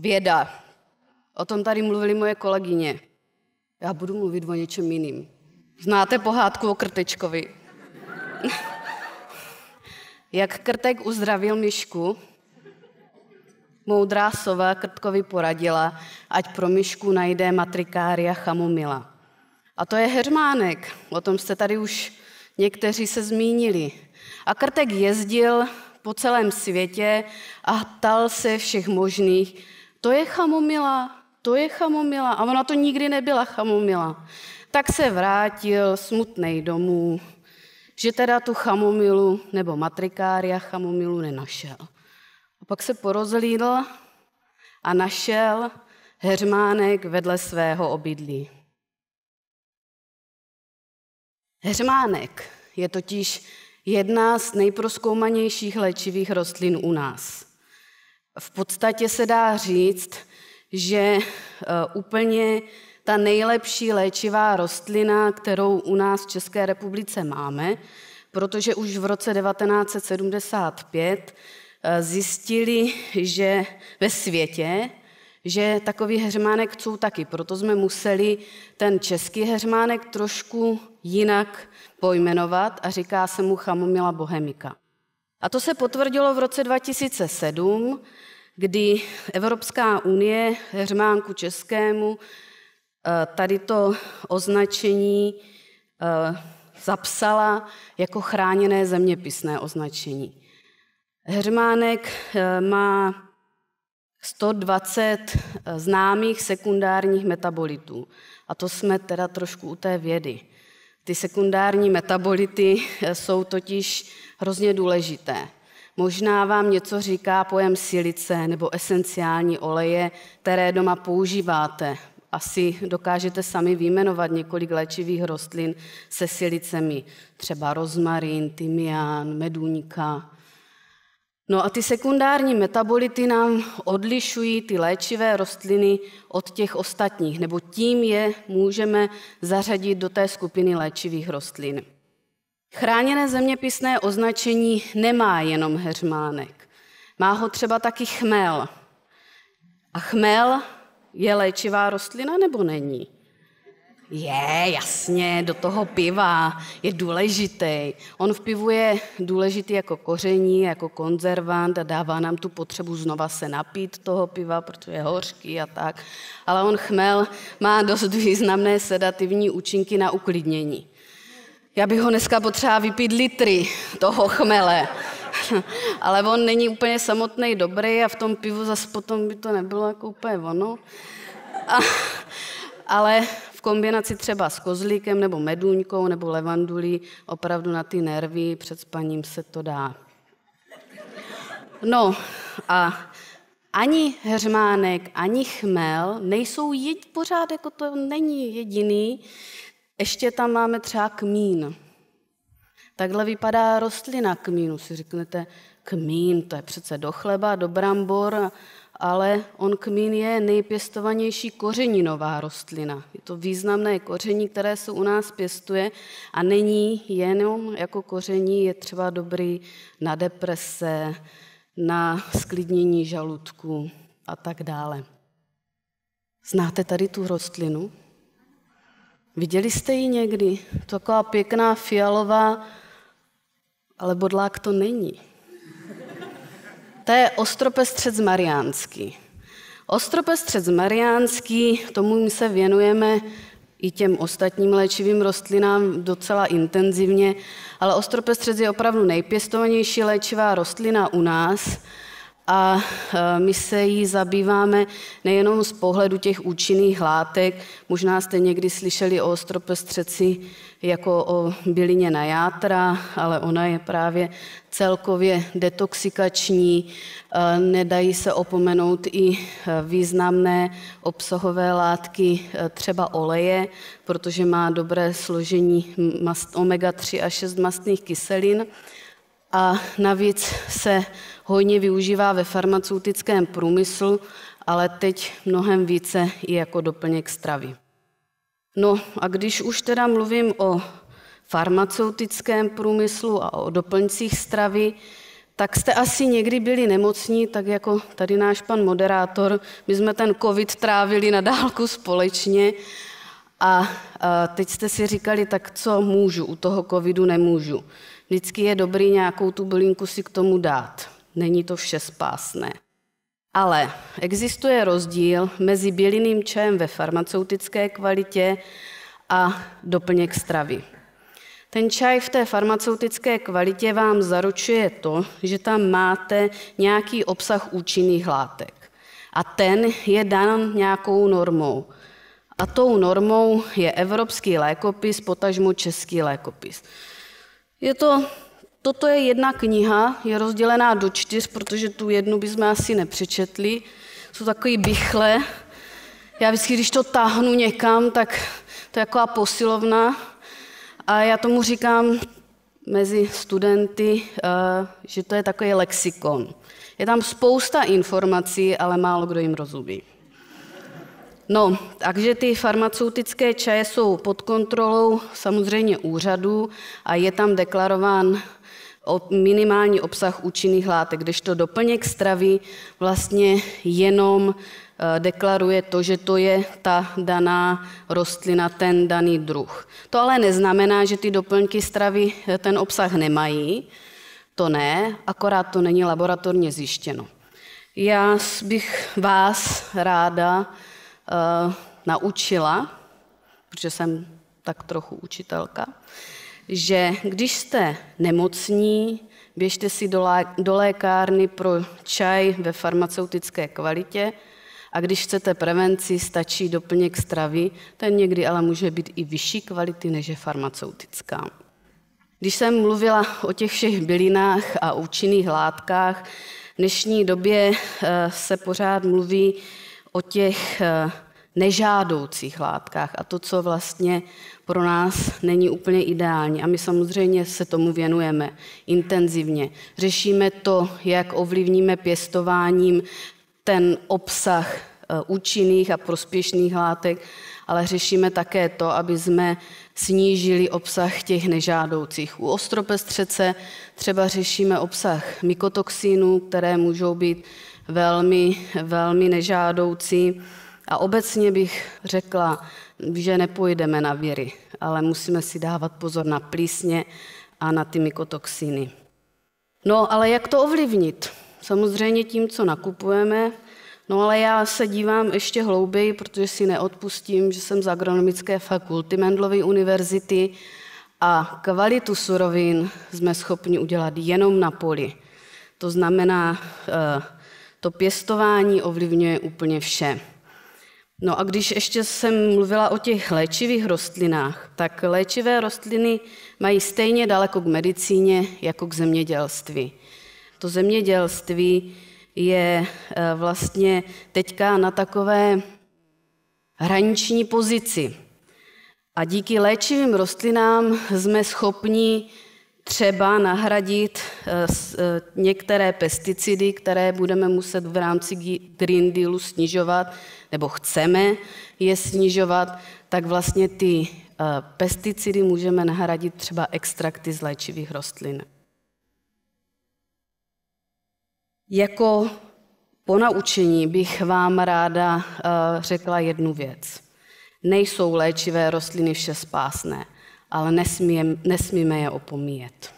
Věda. O tom tady mluvili moje kolegyně. Já budu mluvit o něčem jiným. Znáte pohádku o Krtečkovi? Jak Krtek uzdravil myšku, moudrá sova Krtkovi poradila, ať pro myšku najde matrikária chamomila. A to je hermánek, o tom jste tady už někteří se zmínili. A Krtek jezdil po celém světě a ptal se všech možných, to je chamomila, to je chamomila. A ona to nikdy nebyla chamomila. Tak se vrátil smutnej domů, že teda tu chamomilu nebo matrikária chamomilu nenašel. A pak se porozlídl a našel heřmánek vedle svého obydlí. Heřmánek je totiž jedna z nejproskoumanějších léčivých rostlin u nás. V podstatě se dá říct, že e, úplně ta nejlepší léčivá rostlina, kterou u nás v České republice máme, protože už v roce 1975 e, zjistili, že ve světě, že takový heřmánek chcou taky. Proto jsme museli ten český heřmánek trošku jinak pojmenovat a říká se mu chamomila bohemika. A to se potvrdilo v roce 2007, kdy Evropská unie hřmánku českému eh, tady to označení eh, zapsala jako chráněné zeměpisné označení. Hřmánek eh, má 120 známých sekundárních metabolitů. A to jsme teda trošku u té vědy. Ty sekundární metabolity jsou totiž hrozně důležité. Možná vám něco říká pojem silice nebo esenciální oleje, které doma používáte. Asi dokážete sami vyjmenovat několik léčivých rostlin se silicemi, třeba rozmarin, tymián, meduňka. No a ty sekundární metabolity nám odlišují ty léčivé rostliny od těch ostatních, nebo tím je můžeme zařadit do té skupiny léčivých rostlin. Chráněné zeměpisné označení nemá jenom heřmánek. Má ho třeba taky chmel. A chmel je léčivá rostlina nebo není? Je, jasně, do toho piva je důležitý. On v pivu je důležitý jako koření, jako konzervant a dává nám tu potřebu znova se napít toho piva, protože je hořký a tak. Ale on chmel má dost významné sedativní účinky na uklidnění. Já bych ho dneska potřeba vypít litry toho chmele. Ale on není úplně samotný dobrý a v tom pivu zase potom by to nebylo jako úplně ono. A, ale kombinaci třeba s kozlíkem nebo meduňkou nebo levandulí opravdu na ty nervy před spaním se to dá. No a ani heřmánek, ani chmel nejsou jed, pořád jako to není jediný, ještě tam máme třeba kmín. Takhle vypadá rostlina kmínu. Si řeknete, kmín, to je přece do chleba, do brambor, ale on kmín je nejpěstovanější kořeninová rostlina. Je to významné koření, které se u nás pěstuje a není jenom jako koření, je třeba dobrý na deprese, na sklidnění žaludku a tak dále. Znáte tady tu rostlinu? Viděli jste ji někdy? To taková pěkná fialová, ale bodlák to není. To je ostropestřec mariánský. Ostropestřec mariánský, tomu my se věnujeme i těm ostatním léčivým rostlinám docela intenzivně, ale ostropestřec je opravdu nejpěstovanější léčivá rostlina u nás a e, my se jí zabýváme nejenom z pohledu těch účinných látek, možná jste někdy slyšeli o ostropestřeci jako o bylině na játra, ale ona je právě celkově detoxikační, e, nedají se opomenout i e, významné obsahové látky, třeba oleje, protože má dobré složení omega-3 a 6 mastných kyselin a navíc se hojně využívá ve farmaceutickém průmyslu, ale teď mnohem více i jako doplněk stravy. No a když už teda mluvím o farmaceutickém průmyslu a o doplňcích stravy, tak jste asi někdy byli nemocní, tak jako tady náš pan moderátor, my jsme ten covid trávili na dálku společně a, teď jste si říkali, tak co můžu, u toho covidu nemůžu. Vždycky je dobrý nějakou tu bylinku si k tomu dát. Není to vše spásné. Ale existuje rozdíl mezi běliným čajem ve farmaceutické kvalitě a doplněk stravy. Ten čaj v té farmaceutické kvalitě vám zaručuje to, že tam máte nějaký obsah účinných látek. A ten je dan nějakou normou. A tou normou je evropský lékopis, potažmo český lékopis. Je to, toto je jedna kniha, je rozdělená do čtyř, protože tu jednu bychom asi nepřečetli. Jsou takový bychle. Já vždycky, když to táhnu někam, tak to je taková posilovna. A já tomu říkám mezi studenty, eh, že to je takový lexikon. Je tam spousta informací, ale málo kdo jim rozumí. No, takže ty farmaceutické čaje jsou pod kontrolou samozřejmě úřadu a je tam deklarován minimální obsah účinných látek, kdežto doplněk stravy vlastně jenom eh, deklaruje to, že to je ta daná rostlina, ten daný druh. To ale neznamená, že ty doplňky stravy eh, ten obsah nemají, to ne, akorát to není laboratorně zjištěno. Já bych vás ráda uh, naučila, protože jsem tak trochu učitelka, že když jste nemocní, běžte si do, lé, do lékárny pro čaj ve farmaceutické kvalitě a když chcete prevenci, stačí doplněk stravy, ten někdy ale může být i vyšší kvality než je farmaceutická. Když jsem mluvila o těch všech bylinách a účinných látkách, v dnešní době eh, se pořád mluví o těch eh, nežádoucích látkách a to, co vlastně pro nás není úplně ideální. A my samozřejmě se tomu věnujeme intenzivně. Řešíme to, jak ovlivníme pěstováním ten obsah eh, účinných a prospěšných látek, ale řešíme také to, aby jsme snížili obsah těch nežádoucích. U ostropestřece třeba řešíme obsah mykotoxínů, které můžou být velmi, velmi nežádoucí. A obecně bych řekla, že nepůjdeme na věry, ale musíme si dávat pozor na plísně a na ty mykotoxiny. No, ale jak to ovlivnit? Samozřejmě tím, co nakupujeme, no ale já se dívám ještě hlouběji, protože si neodpustím, že jsem z agronomické fakulty Mendlovy univerzity a kvalitu surovin jsme schopni udělat jenom na poli. To znamená, eh, to pěstování ovlivňuje úplně vše. No a když ještě jsem mluvila o těch léčivých rostlinách, tak léčivé rostliny mají stejně daleko k medicíně jako k zemědělství. To zemědělství je eh, vlastně teďka na takové hraniční pozici. A díky léčivým rostlinám jsme schopni třeba nahradit eh, eh, některé pesticidy, které budeme muset v rámci Green Dealu snižovat, nebo chceme je snižovat, tak vlastně ty pesticidy můžeme nahradit třeba extrakty z léčivých rostlin. Jako ponaučení bych vám ráda řekla jednu věc. Nejsou léčivé rostliny vše spásné ale nesmíme je opomíjet.